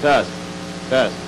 Test. Test.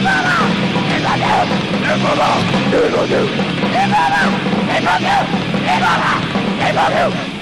mama! It's on you! It's mama! It's on you! It's mama! It's on you! It's mama! It's on you!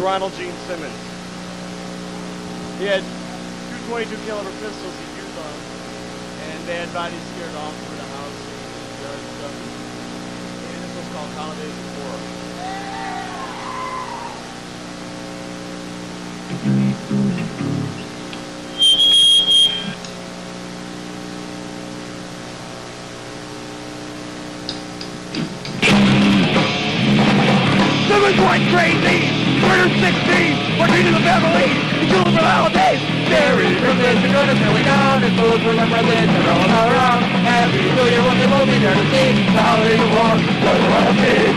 Ronald Gene Simmons. He had two 22 caliber pistols he used on him, and they had bodies scared off for the house and yard and stuff. And this was called Holidays of Horror. Simmons went crazy! Murdered 16! Working in the family! He killed for the holidays! Buried from this to go to Philly down and fools this and roll all around. Happy New Year when they will be there to see the war. The holiday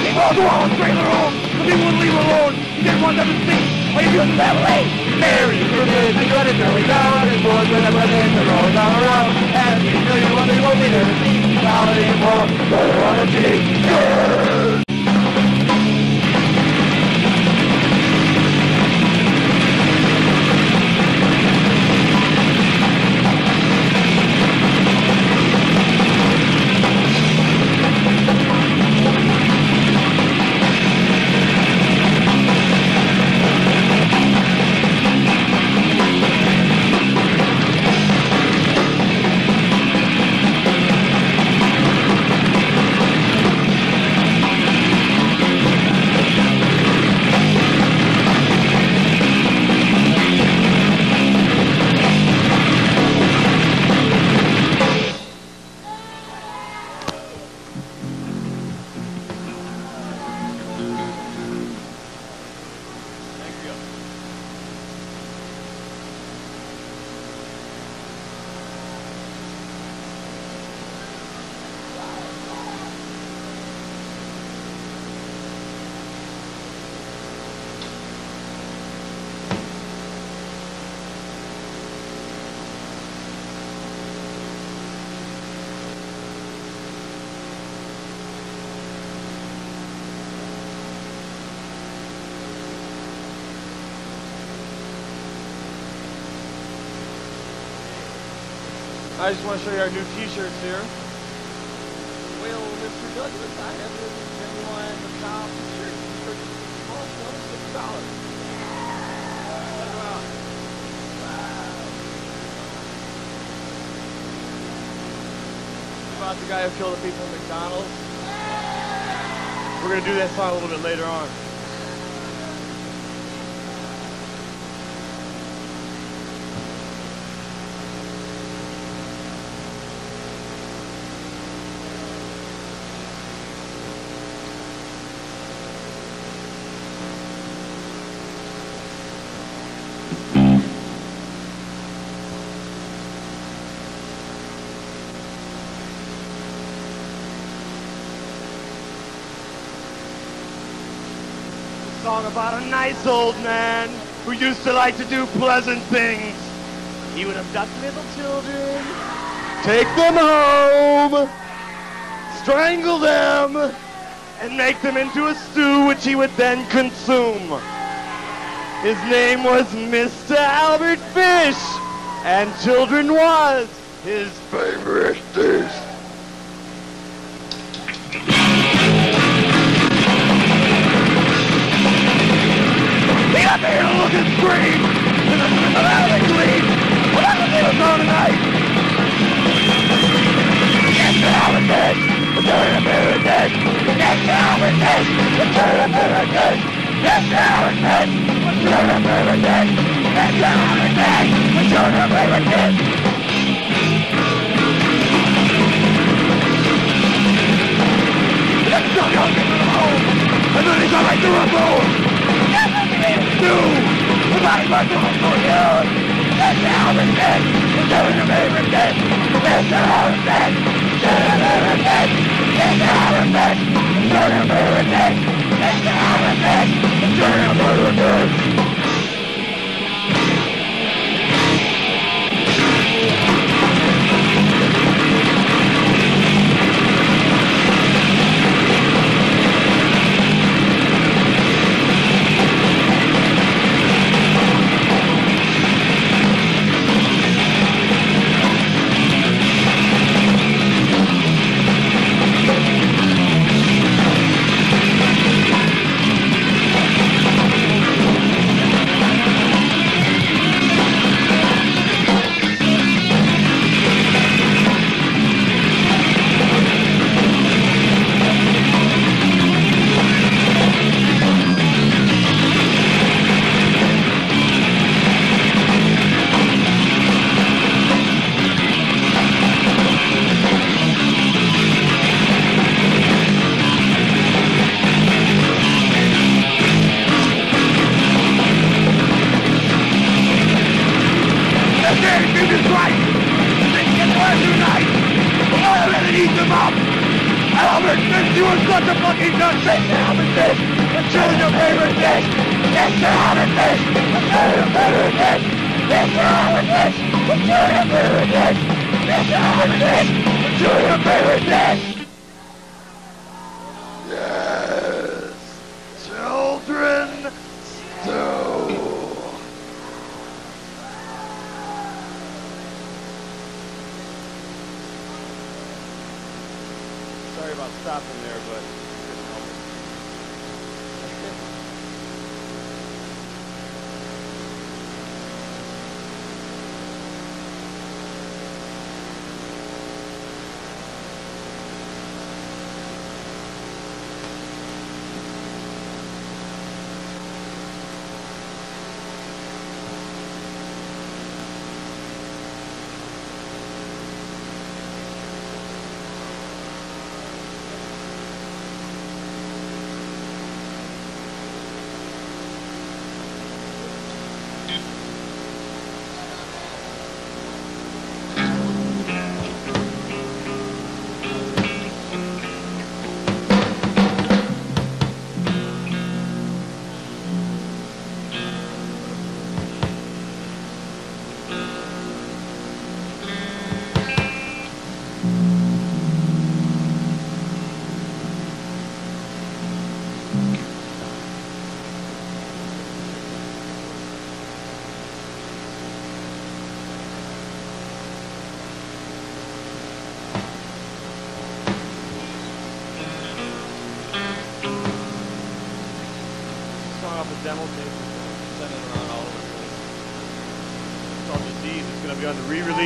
He walked around with trailer home, but he wouldn't leave alone. He didn't want them to see he did in the family. Buried from this to go to Philly down and fools and roll all around. Happy New Year when they will be there to see the holiday war. The holiday Thank I just want to show you our new t-shirts here. Well, Mr. Douglas, I have this genuine McCall t-shirt. Cost twenty-six dollars. About the guy who killed the people at McDonald's. We're gonna do that song a little bit later on. Song about a nice old man who used to like to do pleasant things. He would abduct little children, take them home, strangle them, and make them into a stew which he would then consume. His name was Mr. Albert Fish, and children was his favorite dish. Got me to look and scream, I'm in the valley gleam. Well, that's what he was on tonight. Mr. Albert Fish, return to paradise. Mr. Albert Fish, return to paradise. Mr. Albert Fish, return to paradise. Mr. Albert Fish, return to paradise. Let's go, young people, home. And then he's right through a bone. Yes, what you need to do. Nobody but to look for you. Mr. Albert Fish, return to paradise. Mr. Albert Fish, return to paradise. Mr. Albert Fish, return to paradise. Mr. Albert Fish, return to paradise. The Mr. Albert Fish, return your favorite dish.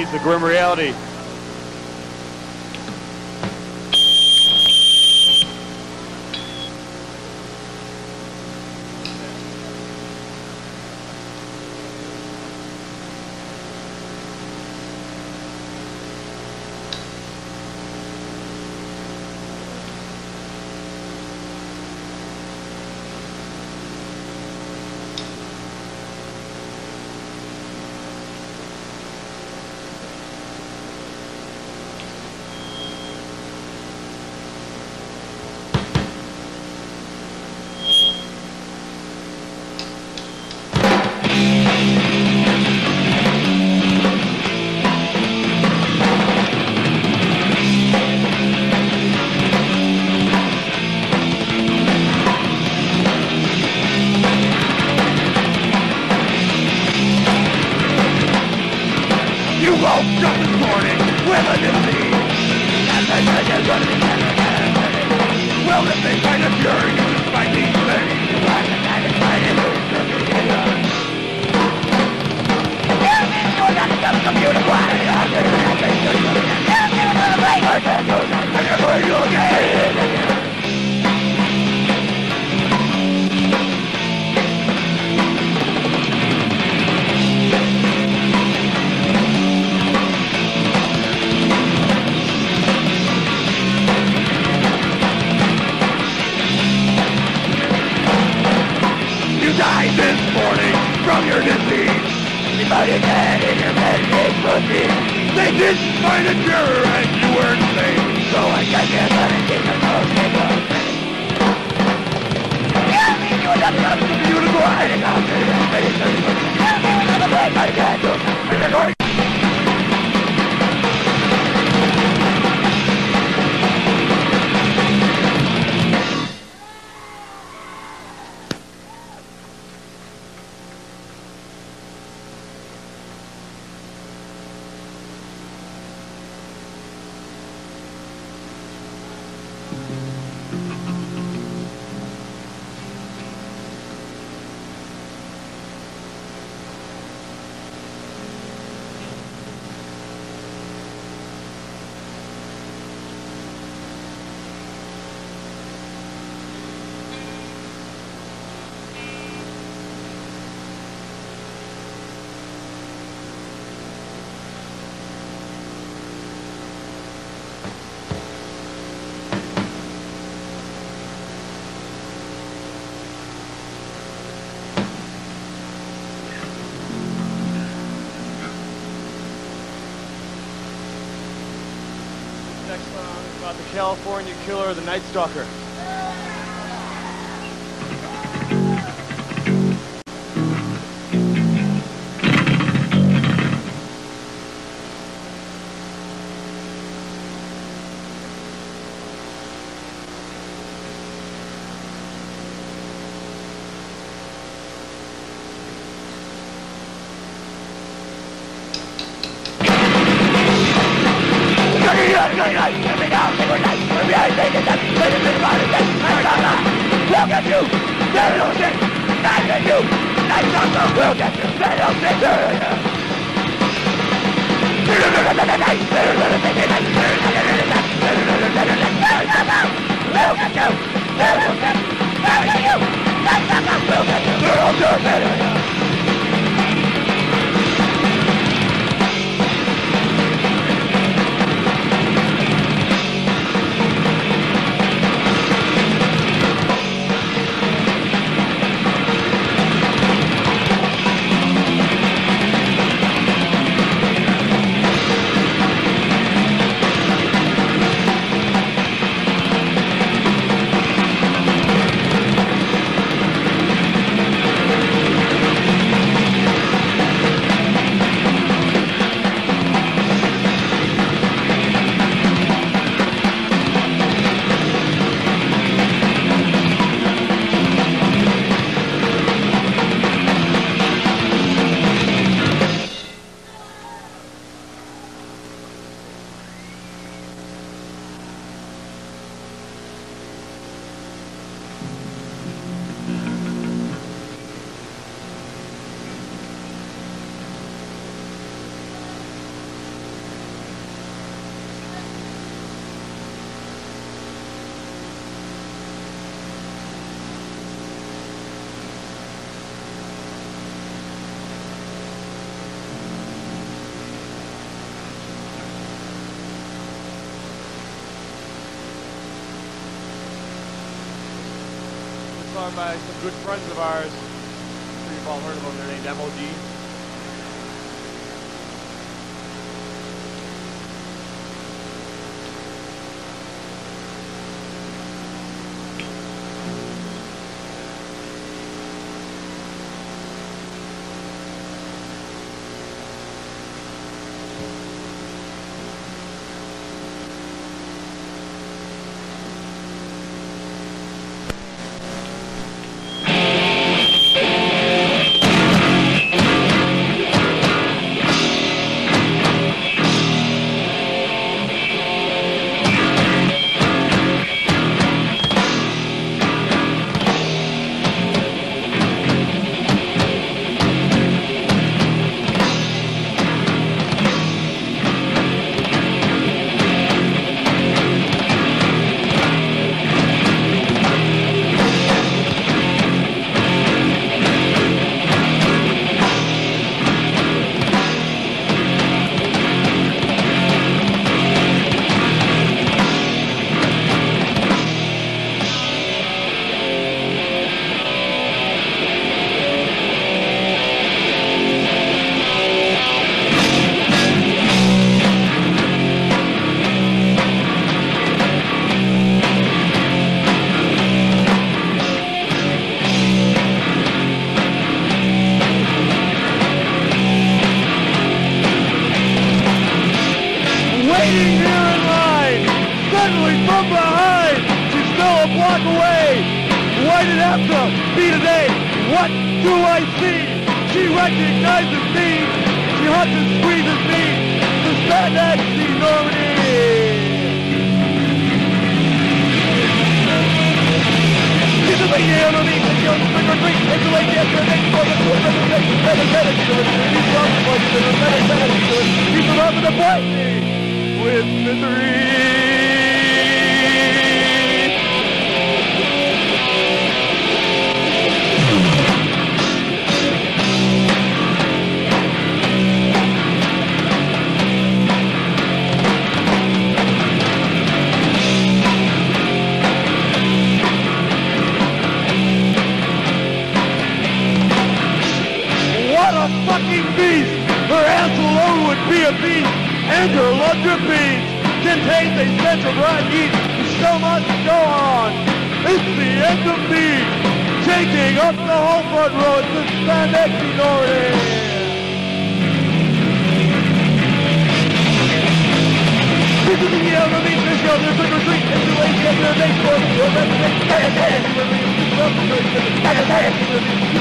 On the Grim Reality. song about the California killer, the Night Stalker. better. by some good friends of ours. I'm sure you've all heard of them. They're named MOD. With misery. The the Spandex Enormity. This is the end of the this show, there's a retreat, it's the late get their next one, you'll never get the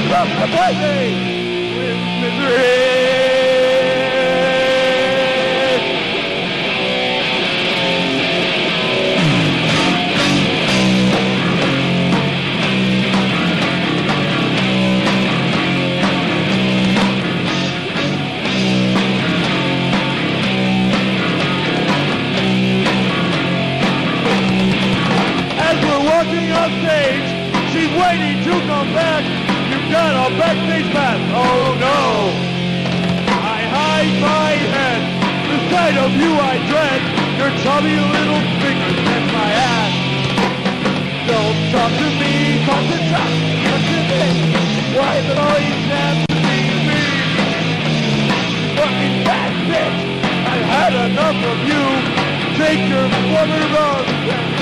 love the play with misery. Take your former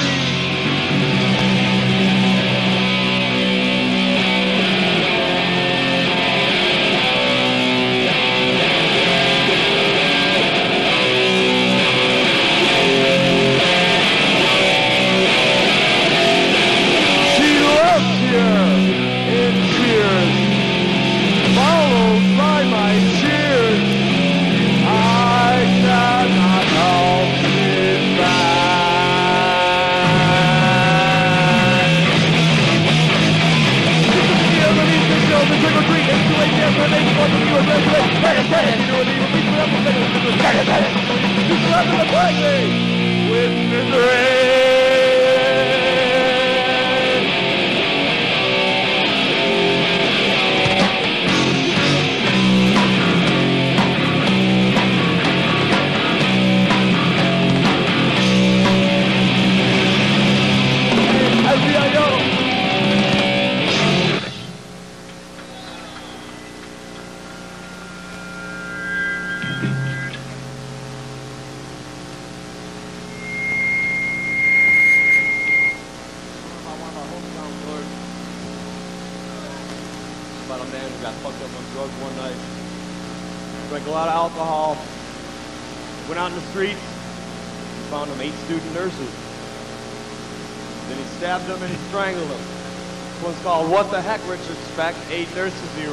What the Heck, Richard Speck? Eight nurses he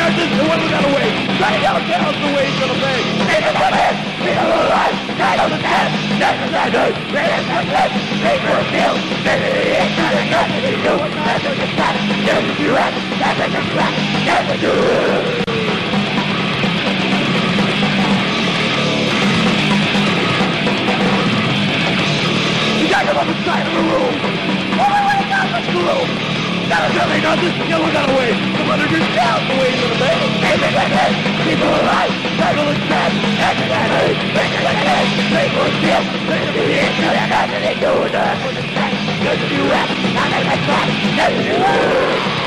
And nurses, the one who got away. Trying to yell down the way he's gonna pay. People come in, people alive, died on the dead. Nurses are good, are good. People are killed, nurses are in, nurses are nothing to do. Nurses are fat, nurses are red, nurses are black, nurses are You got him on the side of the room. Only way down the room. Never tell me nothing. Yellow got away. The mother just down the way to the bed. People like this. People alive. People is dead. Accidentally. People like this. People is dead. People is dead. Nothing to do with us. Good to do rap. Nothing like that. Nothing to do.